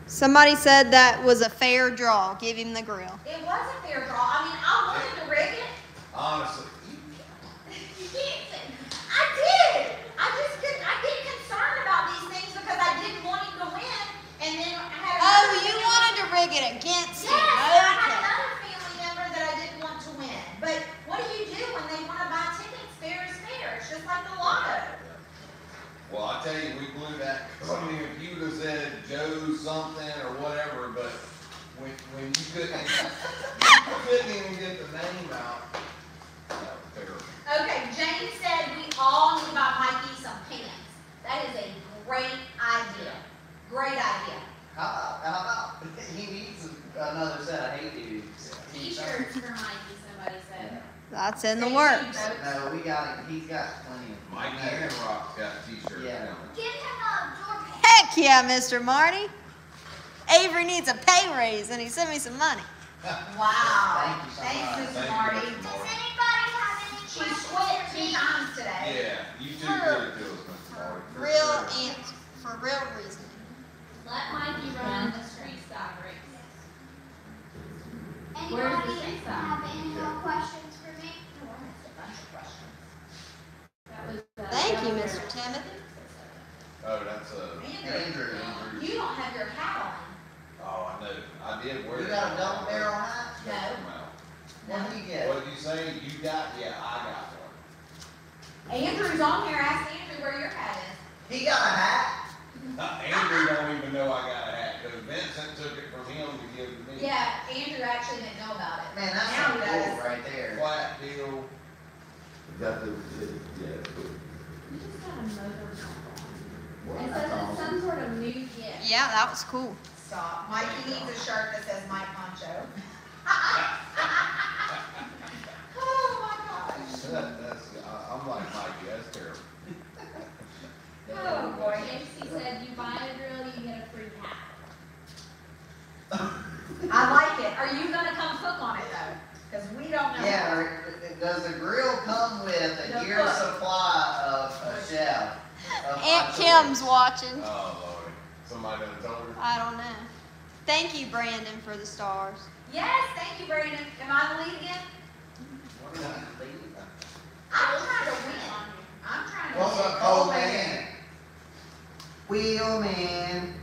Somebody said that was a fair draw. Give him the grill. It was a fair draw. I mean, I wanted to rig it. Honestly, You can't say, I did. I just couldn't, I get concerned about these things because I didn't want him to win and then I had. Oh, another you family- wanted to rig it against Yes, him. and I had Okay. another family member that I didn't want to win. But what do you do when they wanna buy tickets? Fair is fair. It's just like the lotto. well, I tell you, we blew that, 'cause I mean, if you'd have said Joe something or whatever, but when, when you couldn't, you couldn't even get the name out, that was terrible. Okay, Jane said we all need to buy Mikey some pants. That is a great idea. Great idea. How about, how about, he needs another set of Hey Dudes. T-shirts for Mikey, somebody said. That's in the Say works. cheap, No, we got, him. he's got plenty of. Mike and Rock's got t-shirts Yeah. coming. Give him a door. Heck yeah, Mr. Marty. Avery needs a pay raise and he sent me some money. Wow. Thank you so Thanks. Mr. Thank you, Marty. Does anybody have any She questions quit for two times today. Yeah, you two good at this, Mr. Marty. for Real sure. and for real reason. Let Mikey run the street stock race. Where's the Anybody street sign? have any more questions for me? That was, uh, Thank you, Mr. Timothy. Oh, that's uh Andrew, Andrew. you don't have your hat on. Oh, I know, I did wear. You got a double barrel hat? No. Come out. What did you get? What did you say? You got, yeah, I got one. Andrew's on there. Ask Andrew where your hat is. He got a hat? Uh, Andrew don't even know I got a hat, cause Vincent took it from him to give to me. Yeah, Andrew actually didn't know about it. Man, that's Now so cool right there. Flat deal, Got the, yeah, cool. You just got a motorcycle. It says it's some sort of new gift. Yeah, that was cool. Stop. Mikey needs a shirt that says Mike Poncho. Oh my gosh. that, that's, I, I'm like Mikey, that's terrible. Oh boy. Casey said you buy a grill, you get a free hat. I like it. Are you gonna come cook on it though? Cause we don't know. Yeah, or- does the grill come with The a year's cook. supply of a chef? of Aunt Kim's watching. Oh, Lord, somebody done told her? I don't know. Thank you, Brandon, for the stars. Yes, thank you, Brandon. Am I the lead again? What are you thinking? I'm trying to win. I'm trying to. What's win. What's oh, up, Cole man? Wheel man.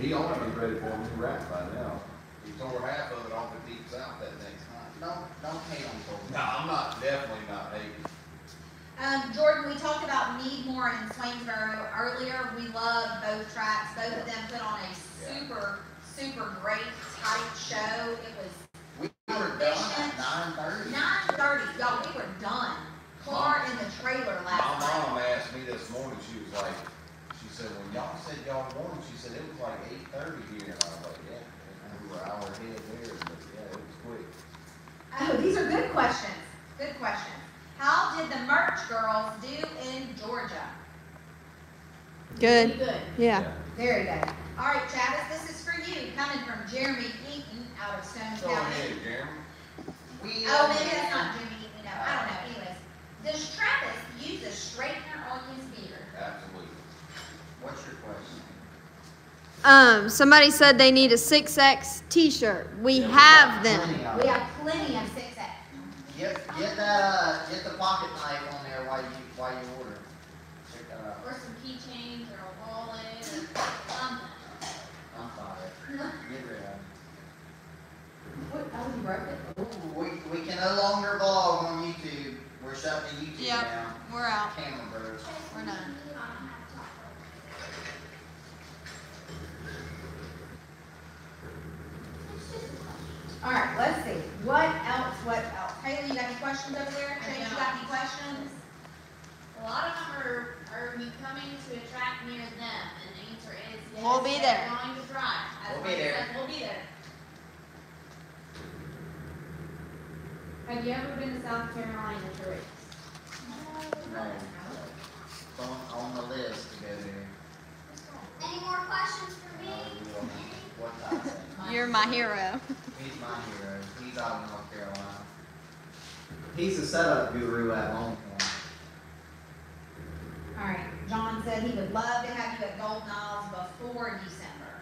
He ought to be ready for a new rap by now. He tore half of it off the deep south that next night. Don't, don't hate on Cole. No, I'm not, definitely not hating. Um, Jordan, we talked about Needmore and Swainsboro earlier. We love both tracks. Both of them put on a super, super great tight show. It was We were done at nine thirty. nine thirty. Y'all, we were done. Car in the trailer My last night. mom asked me this morning, she was like, she said, when y'all said y'all won, she said, it was like eight thirty here, and I was like, yeah, we were an hour ahead there, but yeah, it was quick. Oh, these are good questions. Good questions. How did the merch girls do in Georgia? Good. Good. Yeah. Very good. All right, Travis, this is for you, coming from Jeremy Eaton out of Stone Go County. ahead, Jeremy. Wheel Oh, uh, maybe that's man. not Jimmy Eaton, no, I don't know, anyways. Does Travis use a straightener on his beard? Absolutely. What's your question? Um, somebody said they need a 6X t-shirt. We have them. We have plenty of six X. Get, get that, uh, get the pocket knife on there while you, while you order. Check that out. Or some keychains or a wallet or something. I'm sorry. Get rid of it. What, oh, you broke it? We, we can no longer vlog on YouTube. We're shutting YouTube Yep. down. We're out. Camera bros. We're done. All right, let's see, what else, what else? Haley, you got any questions over there? I Chase, you don't. got any questions? A lot of them are, are you coming to a track near them? And the answer is yes. We'll be they're there. Going to drive. As We'll be Mike there. said, We'll be there. Have you ever been to South Carolina to race? No. On, on the list to go there. Any more questions for No, me? we don't. What Tyson? You're my hero. He's my hero. He's out of North Carolina. He's the setup guru at Longhorn. All right, John said he would love to have you at Golden Isles before December.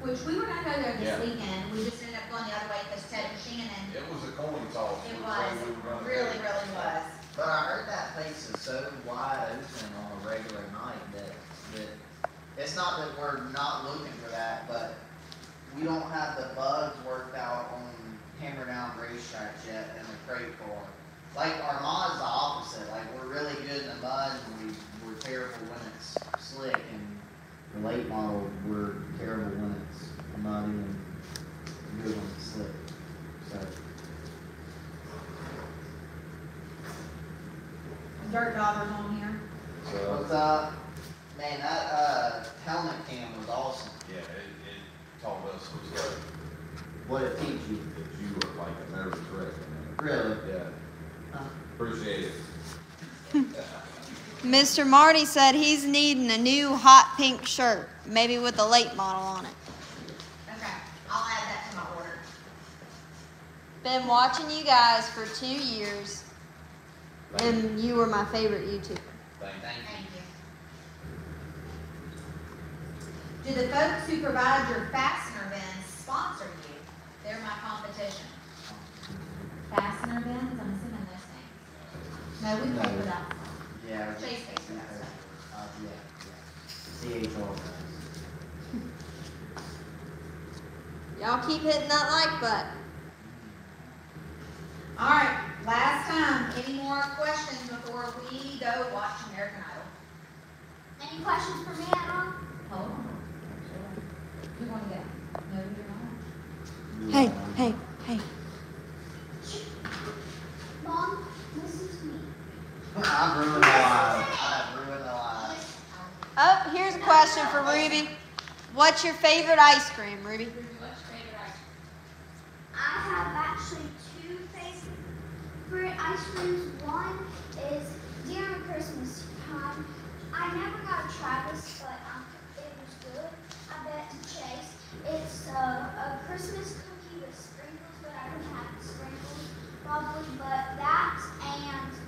Which we were gonna go there Yeah. this weekend, we just ended up going the other way because Ted and Shannon, It was a coin toss. it was, we really, go. really was. But I heard that place is so wide open on a regular night that, that, it's not that we're not looking for that, but we don't have the bugs worked out on hammer down racetracks yet in the crate car. Like Armada's the opposite, like we're really good in the mud and we, we're terrible when it's slick and the late model, we're terrible when it's muddy and good when it's slick, so. Dirt Daughters on here. So, What's up? Man, that, uh, helmet cam was awesome. yeah, it, it taught us was good, What it teach you? that you were like a nervous wreck. man. Really? Yeah. Huh. Appreciate it. Mr. Marty said he's needing a new hot pink shirt, maybe with a late model on it. Okay, I'll add that to my order. Been watching you guys for two years, Thank and you were my favorite YouTuber. Thank you. Thank you. Thank you. Do the folks who provide your fastener bins sponsor you? They're my competition. Fastener bins, I'm assuming those things. No, we pay for that. Yeah. Chase pays that stuff. Uh, yeah, yeah. CHR guys. Y'all keep hitting that like button. All right, last time, any more questions before we go watch American Idol? Any questions for me at all? Hold on. You wanna go? No, you're not. Hey, hey, hey. Mom, listen to me. I've ruined the live. I've ruined the live. Oh, here's a question for Ruby. What's your favorite ice cream, Ruby? What's your favorite ice I have actually two favorite ice creams. One is during Christmas time. I never got a Travis, but um, it was good. I bet to Chase. It's a, a Christmas cookie with sprinkles, but I don't have the sprinkles probably. But that and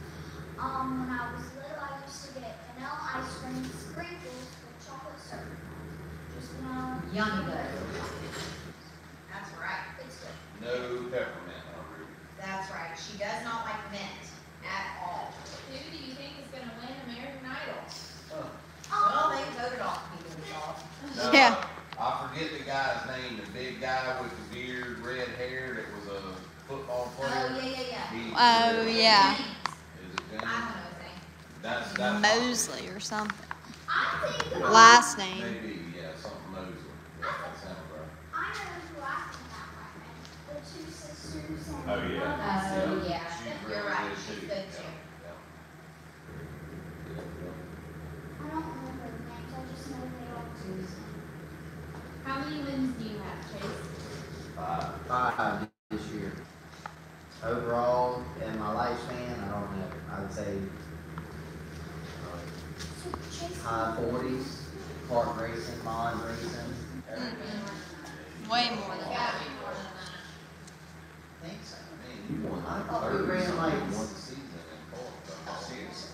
um, when I was little, I used to get vanilla ice cream sprinkles with chocolate syrup. Just vanilla. Yummy good. That's right. It's good. No peppermint on Ruby. That's right. She does not like mint at all. Who do you think is gonna win American Idol? Well, they voted off people we thought. No, Yeah. I forget the guy's name, the big guy with the beard, red hair, that was a football Oh, player. yeah, yeah, yeah. He- Oh, yeah. James. Is it I James? don't know his name. That's, that's. Mosley or something. I think. Last name. Maybe, yeah, something Mosley. Yeah, that sounds right. I know who I think that might be. The two sisters and. Oh, yeah. Oh, Yeah, yeah. You're really right. She's good Yeah, too. yeah. I don't remember the names, I just know they all two. How many wins do you have, Chase? Five, five this year. Overall, in my lifespan, I don't know, I would say So Chase. High forties, kart racing, mod racing. everything. Way more than that. Gotta be more than that. I think so. I mean, you won I thought we thirty ran like- something one season in Florida. Seriously?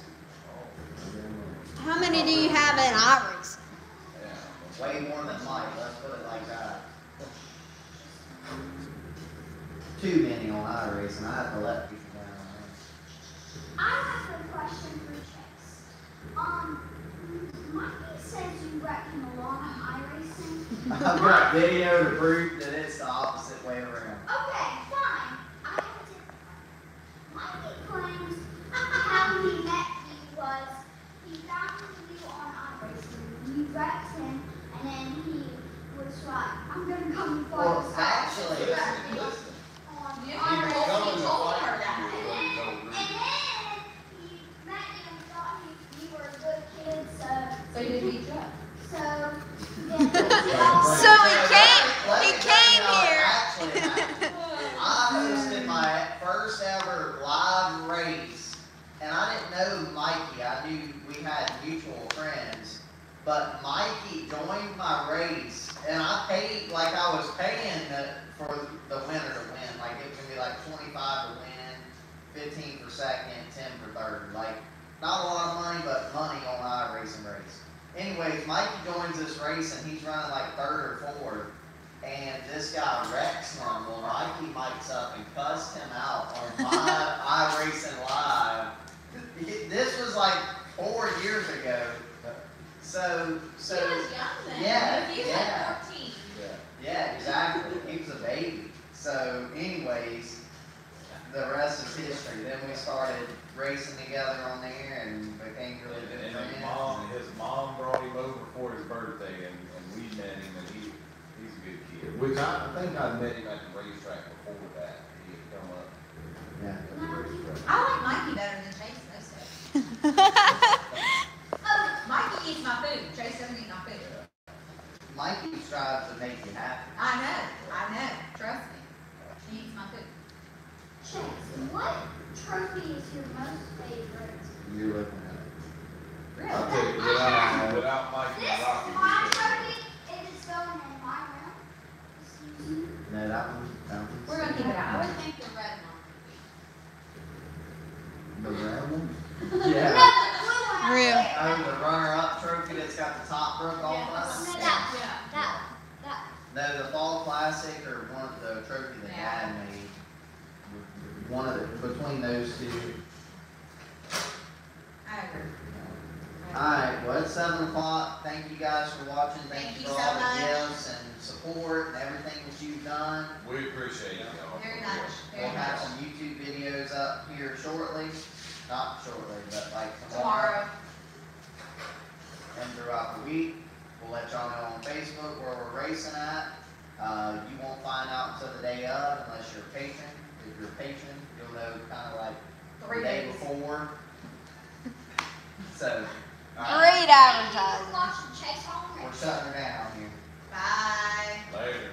Oh, How many do you have in iRacing? yeah. Way more than Mike, let's put it like that. Too many on iRacing, I have to let people down. I have a question for Chase. Um, Mikey says you wrecked him a on iRacing. I've got video to prove that it's the opposite way around. Okay, fine. I have a different one. Mikey claims how he met you was he found you on iRacing. You wrecked him, and then he was like, I'm gonna come and fight Well, actually, Listen, listen. on You He told- was you told her you, that. is what he told And Ruby. then he met you and thought you, you were a good kid, so, So you did beat you up. so, then y'all- So he came, he came here. I hosted my first ever live race, and I didn't know Mikey. I knew we had mutual friends, but Mikey joined my race, and I paid like I was paying the, for the winner to win. Like it was gonna be like twenty-five to win, fifteen for second, ten for third. Like not a lot of money, but money on iRacing race. Anyways, Mikey joins this race, and he's running like third or fourth and this guy wrecks him. Well, Mikey mics up and cussed him out on my iRacing Live. This was like four years ago. So, so, He was young then. Yeah, He was yeah. like fourteen. yeah, exactly. He was a baby. So, anyways, the rest is history. Then we started racing together on there and became really good And friends. his mom, his mom brought him over for his birthday and, and we met him and he, he's a good kid. Which I, I think I met him at the racetrack before that. He had come up. Yeah, it was a great friend. I like Mikey better than Chase most days. Oh, Mikey eats my food. Chase doesn't eat my food. Mikey strives to make you happy. I know, I know. Trust me. She eats my food. Chase, what trophy is your most favorite? You're looking at it. Really? I'll tell you, without, without Mikey This is Rocky, we my couldn't. trophy, it is going in my room. Excuse me. No, that one, that one. We're gonna keep it I would think the red one. The red one? No, Yeah. the blue one up Real. there. Oh, the runner-up trophy that's got the top broke off No, of it? that, Yeah. that, that. No, the fall classic or one of the trophy that Yeah. dad made. One of the, between those two. I agree. Alright, well, it's seven o'clock. Thank you guys for watching. Thank Thank you you for so all the much. gifts and support and everything that you've done. We appreciate it, y'all. Very much, We'll very have much. some YouTube videos up here shortly, not shortly, but like Tomorrow, and throughout the week. We'll let y'all know on Facebook where we're racing at. Uh, you won't find out until the day of unless you're a patron. If you're a patron, you'll know kind of like the three day days. before. So, alright, Great advertising. Watching Chase Holmgren. we're shutting her down here. Bye. Later.